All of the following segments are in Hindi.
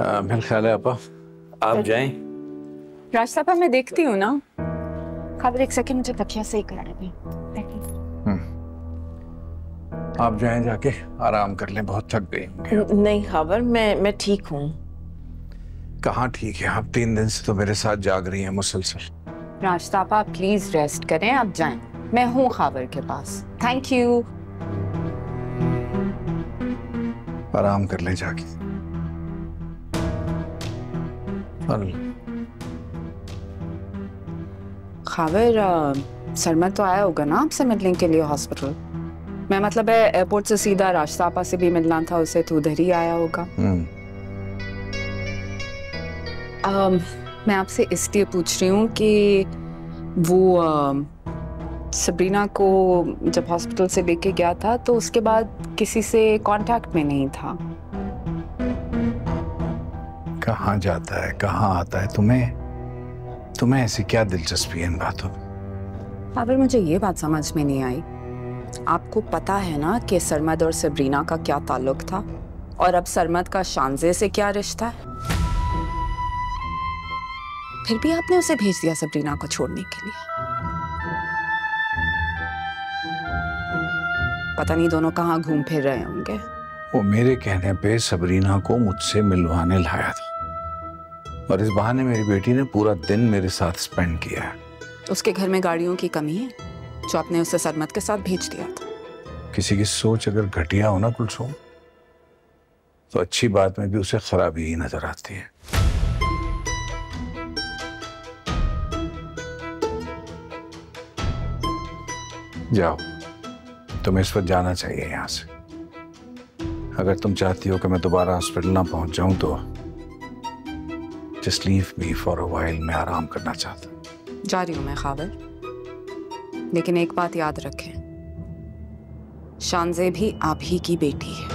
मेरा ख्याल है आपा आप जाएँ। रास्ता पर मैं देखती हूँ ना। खबर एक सेकंड मुझे तकिया सही करा दे। आप जाएँ जाके आराम कर लें बहुत थक गई नहीं खबर मैं मैं ठीक हूँ। कहाँ ठीक है? आप तीन दिन से तो मेरे साथ जाग रही हैं मुसलसल। रास्ता आप प्लीज़ रेस्ट करें आप जाएँ। मैं हूँ खाबर के पास। थैंक यू आराम कर लें जाके। खाबर अ, तो आया होगा ना आपसे मिलने के लिए हॉस्पिटल मैं मतलब है एयरपोर्ट से सीधा राजतापा से भी मिलना था उसे तो उधर ही आया होगा अम, मैं आपसे इसलिए पूछ रही हूँ कि वो अम, सबरीना को जब हॉस्पिटल से लेके गया था तो उसके बाद किसी से कांटेक्ट में नहीं था कहाँ जाता है कहाँ आता है? तुम्हें तुम्हें ऐसी क्या दिलचस्पी है इन बातों में? पावर मुझे ये बात समझ में नहीं आई। आपको पता है ना कि सरमद और सबरीना का क्या ताल्लुक था? और अब सरमद का शानजे से क्या रिश्ता है? फिर भी आपने उसे भेज दिया सबरीना को छोड़ने के लिए। पता नहीं दोनों कहाँ घूम फिर रहे होंगे। वो मेरे कहने पे सबरीना को मुझसे मिलवाने लाया था। और इस बहाने मेरी बेटी ने पूरा दिन मेरे साथ स्पेंड किया है। उसके घर में गाड़ियों की कमी है जो आपने उसे सरमद के साथ भेज दिया था। किसी की सोच अगर घटिया हो ना कुलसुम तो अच्छी बात में भी उसे खराबी ही नज़र आती है। जाओ तुम्हें इस वक्त जाना चाहिए यहाँ से। अगर तुम चाहती हो कि मैं दोबारा हॉस्पिटल ना पहुँच जाऊँ तो just leave me for a while मैं आराम करना चाहता। जा रही हूँ मैं खाबर। लेकिन एक बात याद रखें शानजे भी आप ही की बेटी है।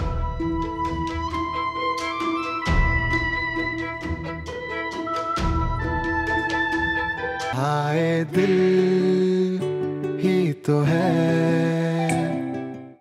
हाय दिल ही तो है।